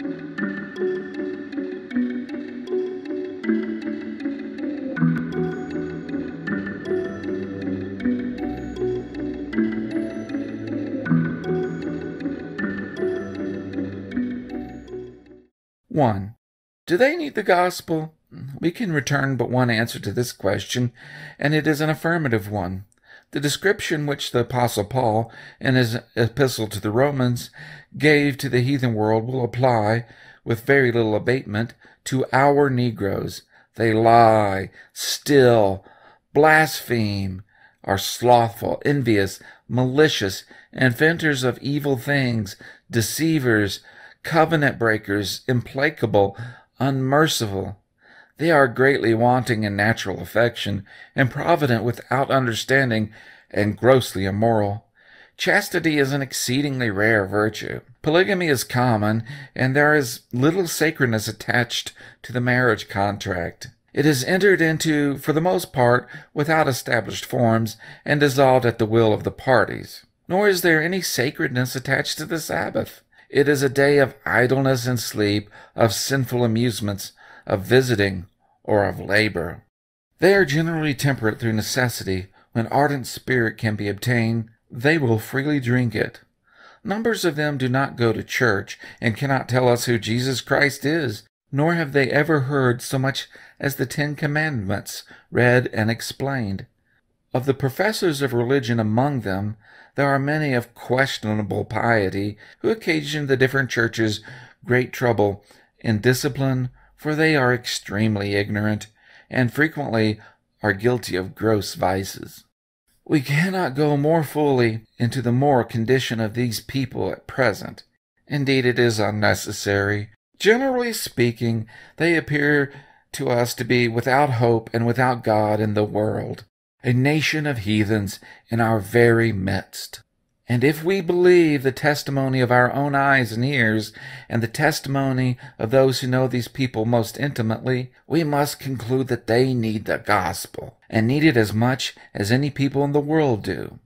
One. Do they need the gospel? We can return but one answer to this question, and it is an affirmative one. The description which the Apostle Paul, in his epistle to the Romans, gave to the heathen world will apply, with very little abatement, to our Negroes. They lie, still, blaspheme, are slothful, envious, malicious, inventors of evil things, deceivers, covenant breakers, implacable, unmerciful. They are greatly wanting in natural affection, improvident without understanding, and grossly immoral. Chastity is an exceedingly rare virtue. Polygamy is common, and there is little sacredness attached to the marriage contract. It is entered into, for the most part, without established forms, and dissolved at the will of the parties. Nor is there any sacredness attached to the Sabbath. It is a day of idleness and sleep, of sinful amusements, of visiting, or of labor. They are generally temperate through necessity. When ardent spirit can be obtained, they will freely drink it. Numbers of them do not go to church, and cannot tell us who Jesus Christ is, nor have they ever heard so much as the Ten Commandments read and explained. Of the professors of religion among them, there are many of questionable piety who occasion the different churches great trouble in discipline, for they are extremely ignorant, and frequently are guilty of gross vices. We cannot go more fully into the moral condition of these people at present. Indeed, it is unnecessary. Generally speaking, they appear to us to be without hope and without God in the world a nation of heathens in our very midst. And if we believe the testimony of our own eyes and ears, and the testimony of those who know these people most intimately, we must conclude that they need the gospel, and need it as much as any people in the world do.